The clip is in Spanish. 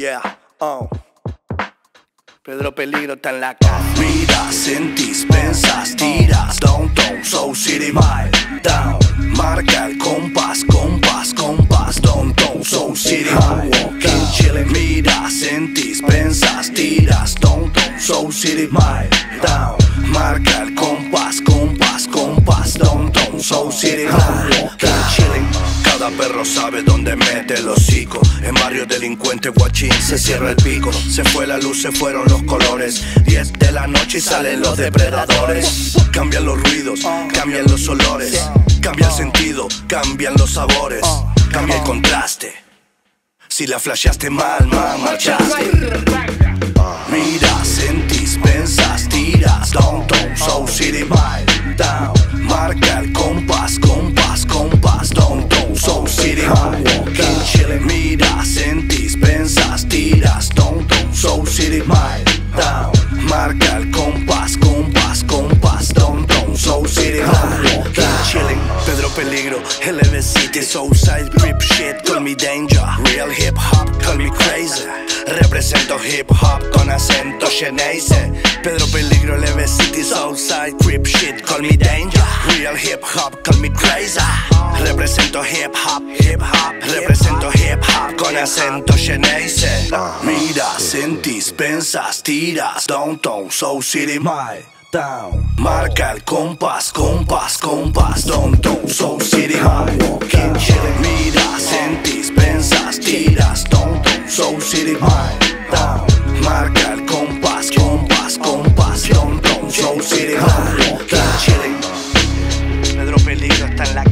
Yeah, oh. Pedro Peligro está en la casa. Miras, sentís, pensas, tiras Downtown, Soul City, Mile Down Marca el compás, compás, compás Downtown, Soul City, Walking, chilling Miras, sentís, pensas, tiras Downtown, Soul City, Mile Down Marca el compás, compás, compás Downtown, Soul City, chilling cada perro sabe dónde mete el hocico. En barrio delincuente, guachín, se cierra el pico. Se fue la luz, se fueron los colores. 10 de la noche y salen los depredadores. Cambian los ruidos, cambian los olores. Cambia el sentido, cambian los sabores. Cambia el contraste. Si la flasheaste mal, mal, marchaste. Down. Marca el compás, compás, compás Downtown, Soul City, Walking, chilling Pedro Peligro, LV City, Soulside, Grip Shit, call me danger. Real hip hop, call me crazy. Represento hip hop con acento Geneise Pedro Peligro, LV City, Soulside, Grip Shit, call me danger. Real hip hop, call me crazy. Represento hip hop, hip hop Represento hip hop accento genese Miras, sentís, pensas, tiras Don't Downtown, South City, my town. Marca el compás, compás, compás. Downtown, South City, my walking. Miras, sentís, pensas, tiras Downtown, South City, my town. Marca el compás, compás, compás. Downtown, South City, my walking. Pedro Peligro está en la